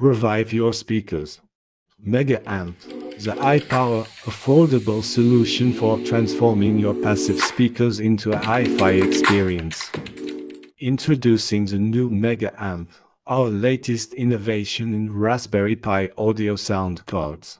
Revive your speakers. Mega Amp, the high-power, affordable solution for transforming your passive speakers into a hi-fi experience. Introducing the new Mega Amp, our latest innovation in Raspberry Pi audio sound cards.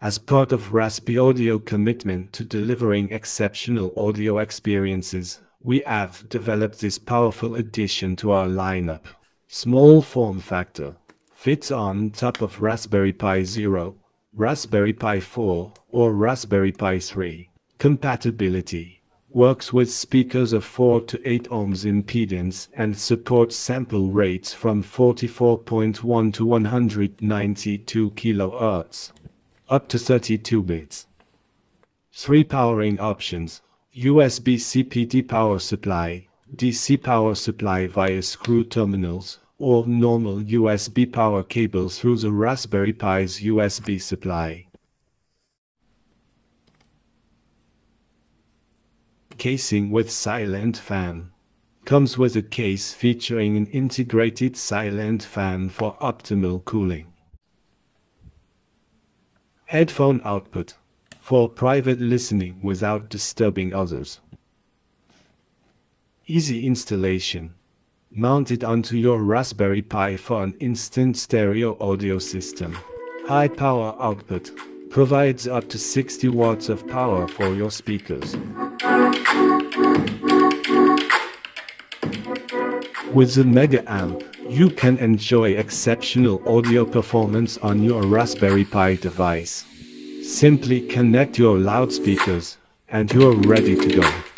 As part of RaspiAudio commitment to delivering exceptional audio experiences, we have developed this powerful addition to our lineup. Small form factor, fits on top of Raspberry Pi Zero, Raspberry Pi 4, or Raspberry Pi 3. Compatibility works with speakers of 4 to 8 ohms impedance and supports sample rates from 44.1 to 192 kHz, up to 32 bits. 3 powering options USB-C PD power supply, DC power supply via screw terminals, or normal USB power cable through the Raspberry Pi's USB supply. Casing with silent fan. Comes with a case featuring an integrated silent fan for optimal cooling. Headphone output. For private listening without disturbing others. Easy installation mounted onto your Raspberry Pi for an instant stereo audio system. High power output provides up to 60 watts of power for your speakers. With the Mega Amp, you can enjoy exceptional audio performance on your Raspberry Pi device. Simply connect your loudspeakers, and you're ready to go.